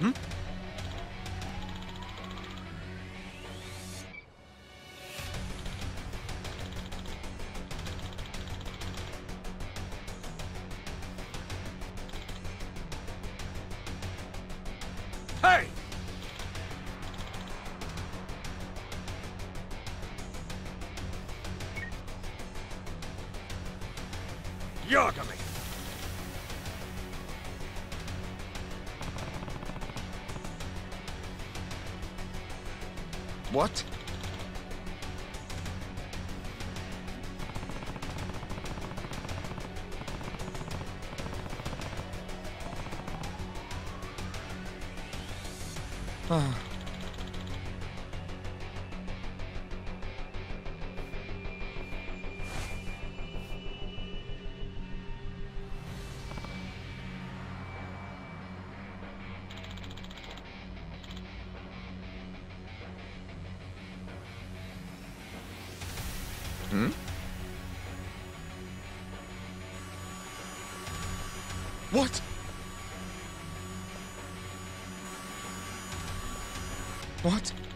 Hey! Yagami! What? Ah. What? What?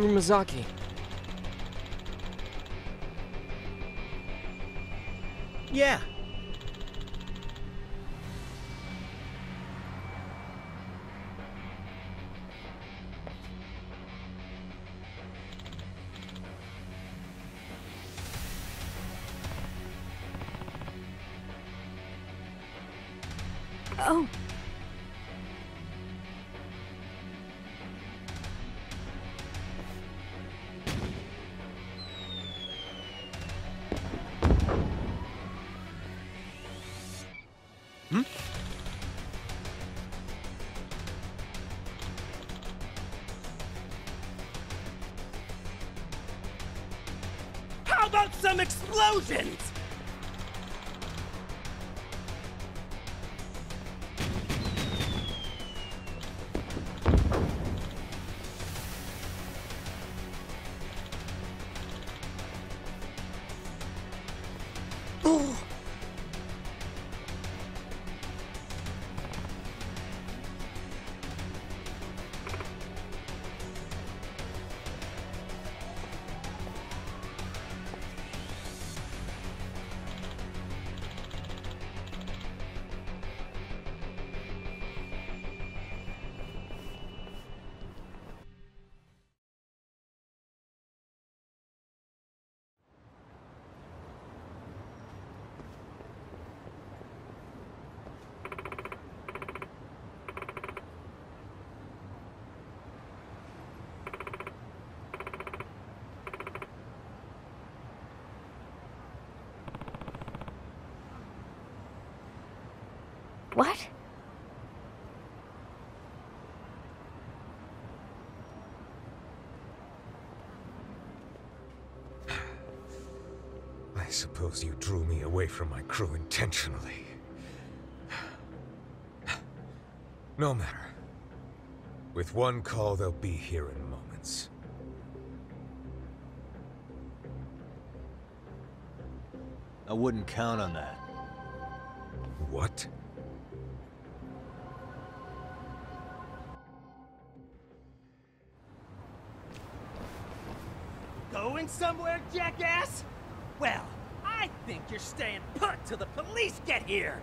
Kurumazaki. Yeah. Oh, Hmm? How about some explosions? Oh! What? I suppose you drew me away from my crew intentionally. No matter. With one call, they'll be here in moments. I wouldn't count on that. What? Going somewhere, jackass? Well, I think you're staying put till the police get here.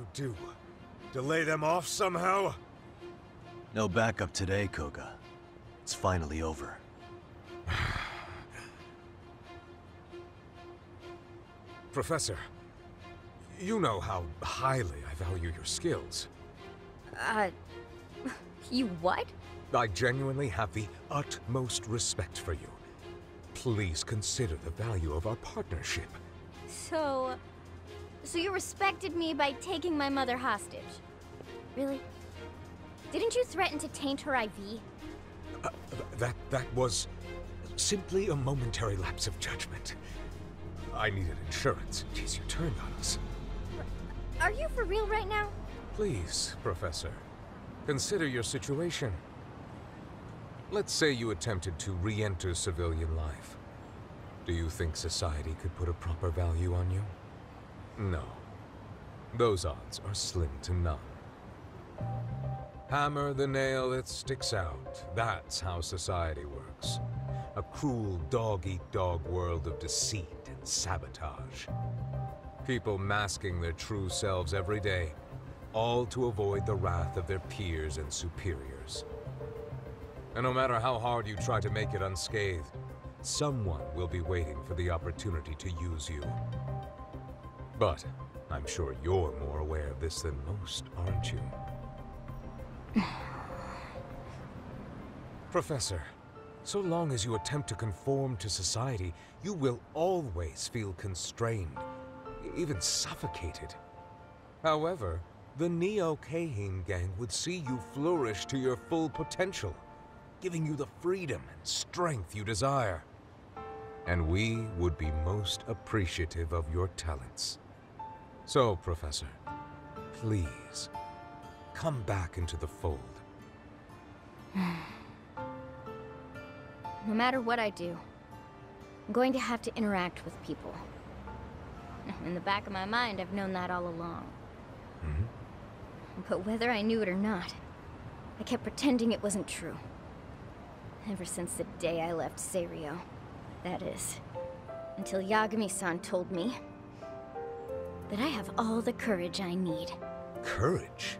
You do? Delay them off somehow? No backup today, Koga. It's finally over. Professor, you know how highly I value your skills. Uh. You what? I genuinely have the utmost respect for you. Please consider the value of our partnership. So. So you respected me by taking my mother hostage? Really? Didn't you threaten to taint her IV? Uh, that that was simply a momentary lapse of judgment. I needed insurance in case you turned on us. Are you for real right now? Please, Professor, consider your situation. Let's say you attempted to re-enter civilian life. Do you think society could put a proper value on you? No. Those odds are slim to none. Hammer the nail that sticks out. That's how society works. A cruel dog-eat-dog world of deceit and sabotage. People masking their true selves every day, all to avoid the wrath of their peers and superiors. And no matter how hard you try to make it unscathed, someone will be waiting for the opportunity to use you. But I'm sure you're more aware of this than most, aren't you? Professor, so long as you attempt to conform to society, you will always feel constrained, even suffocated. However, the Neo Keihin gang would see you flourish to your full potential, giving you the freedom and strength you desire. And we would be most appreciative of your talents. So, Professor, please, come back into the fold. No matter what I do, I'm going to have to interact with people. In the back of my mind, I've known that all along. Mm-hmm. But whether I knew it or not, I kept pretending it wasn't true. Ever since the day I left Seiryo. That is, until Yagami-san told me that I have all the courage I need. Courage?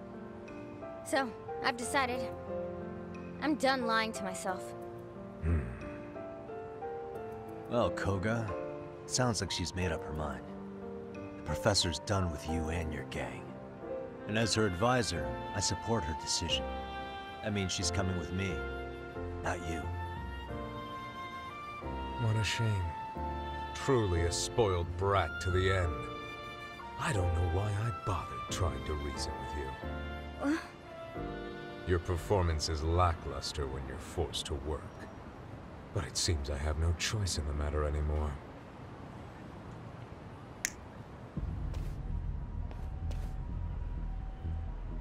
So, I've decided. I'm done lying to myself. Hmm. Well, Koga, sounds like she's made up her mind. The professor's done with you and your gang. And as her advisor, I support her decision. That means she's coming with me, not you. What a shame. Truly a spoiled brat to the end. I don't know why I bothered trying to reason with you. Your performance is lackluster when you're forced to work. But it seems I have no choice in the matter anymore.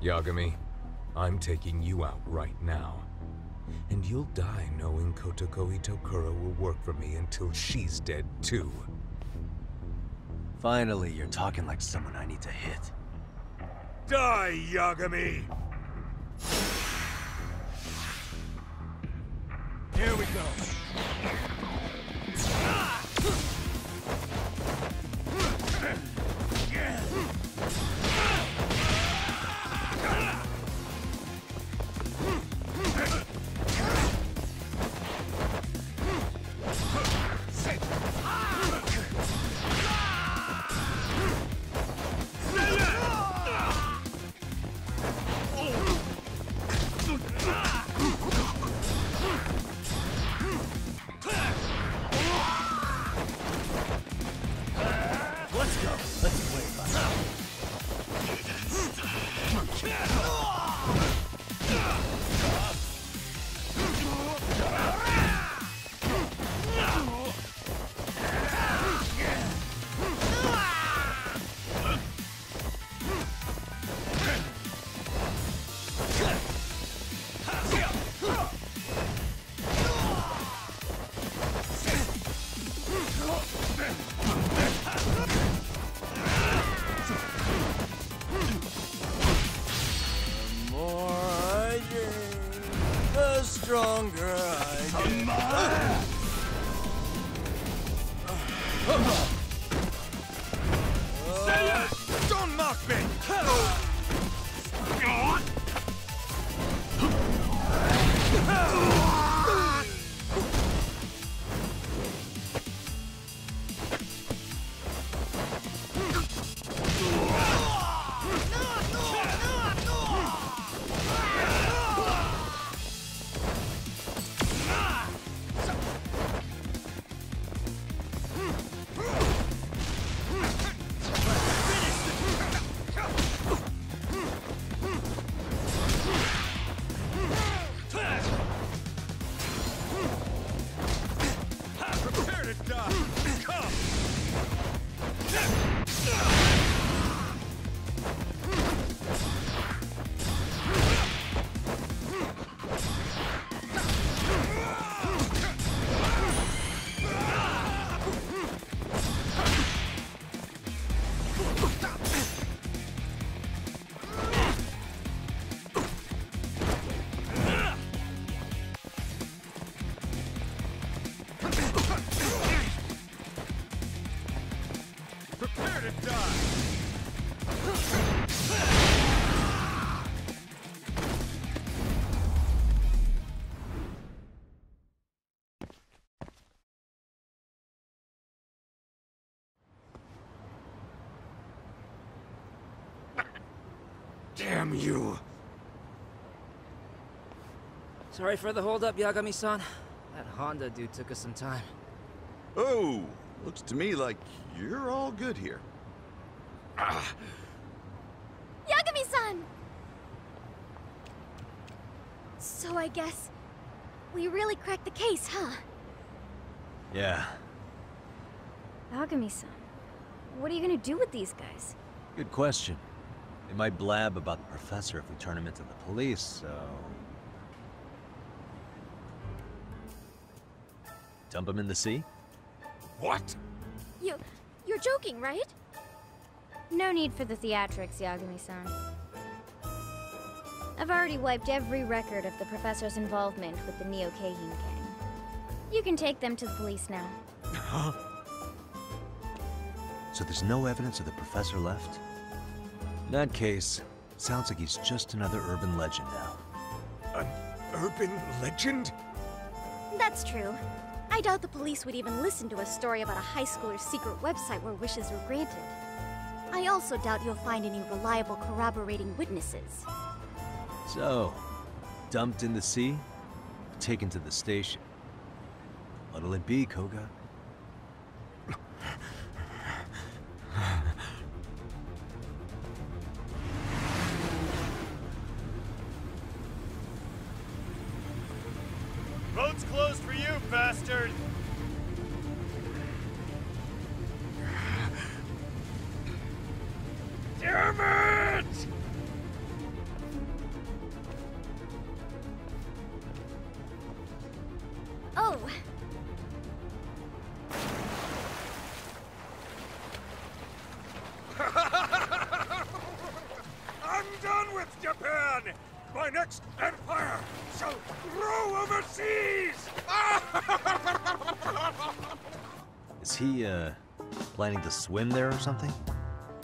Yagami, I'm taking you out right now. And you'll die knowing Kotoko Itokura will work for me until she's dead too. Finally, you're talking like someone I need to hit. Die, Yagami! Here we go. Oh! Damn you! Sorry for the holdup, Yagami-san. That Honda dude took us some time. Oh, looks to me like you're all good here. Ah. Yagami-san! So I guess we really cracked the case, huh? Yeah, Yagami-san, what are you gonna do with these guys? good question. They might blab about the professor if we turn him into the police, so... Dump him in the sea? What? You, you're joking, right? No need for the theatrics, Yagami-san. I've already wiped every record of the professor's involvement with the Neo Keihin gang. You can take them to the police now. Huh? So there's no evidence of the professor left? In that case, sounds like he's just another urban legend now. An urban legend? That's true. I doubt the police would even listen to a story about a high schooler's secret website where wishes were granted. I also doubt you'll find any reliable corroborating witnesses. So, dumped in the sea, taken to the station. What'll it be, Koga? He, uh, planning to swim there or something?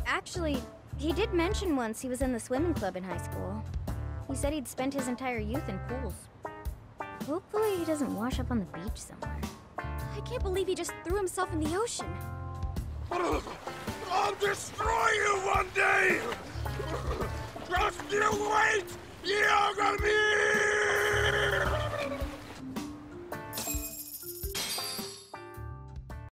actually, he did mention once he was in the swimming club in high school. He said he'd spent his entire youth in pools. Hopefully, he doesn't wash up on the beach somewhere. I can't believe he just threw himself in the ocean. I'll destroy you one day! Just you wait, Yagami!